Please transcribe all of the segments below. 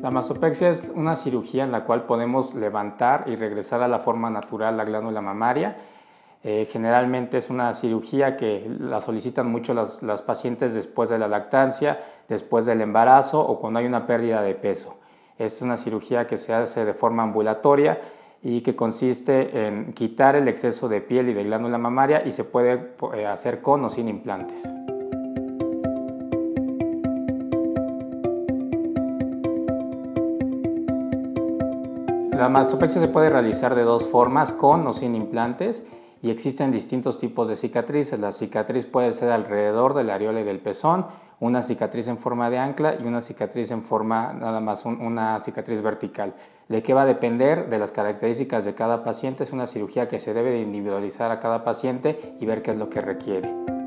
La mastopexia es una cirugía en la cual podemos levantar y regresar a la forma natural la glándula mamaria. Eh, generalmente es una cirugía que la solicitan mucho las, las, pacientes después de la lactancia, después del embarazo o cuando hay una pérdida de peso. Es una cirugía que se hace de forma ambulatoria y que consiste en quitar el exceso de piel y de glándula mamaria y se puede eh, hacer con o sin implantes. La mastopexia se puede realizar de dos formas, con o sin implantes, y existen distintos tipos de cicatrices. La cicatriz puede ser alrededor del areola y del pezón, una cicatriz en forma de ancla y una cicatriz en forma, nada más, una cicatriz vertical. ¿De qué va a depender? De las características de cada paciente. Es una cirugía que se debe de individualizar a cada paciente y ver qué es lo que requiere.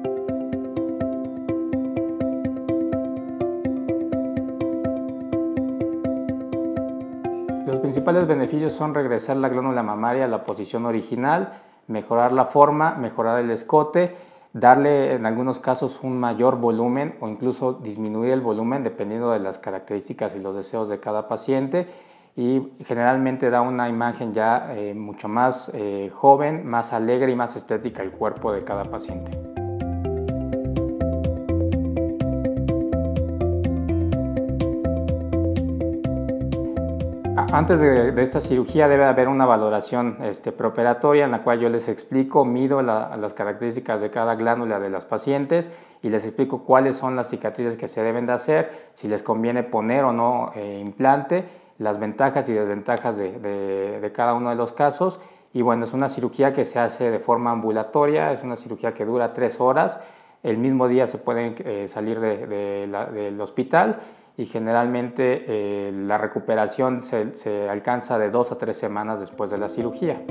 Los principales beneficios son regresar la glándula mamaria a la posición original, mejorar la forma, mejorar el escote, darle en algunos casos un mayor volumen o incluso disminuir el volumen dependiendo de las características y los deseos de cada paciente y generalmente da una imagen ya eh, mucho más eh, joven, más alegre y más estética el cuerpo de cada paciente. Antes de, esta cirugía debe haber una valoración este, preoperatoria en la cual yo les explico, mido las características de cada glándula de las pacientes y les explico cuáles son las cicatrices que se deben de hacer, si les conviene poner o no eh, implante, las ventajas y desventajas de, cada uno de los casos. Y bueno, es una cirugía que se hace de forma ambulatoria, es una cirugía que dura tres horas. El mismo día se pueden eh, salir del hospital y generalmente eh, la recuperación se, se alcanza de dos a tres semanas después de la cirugía.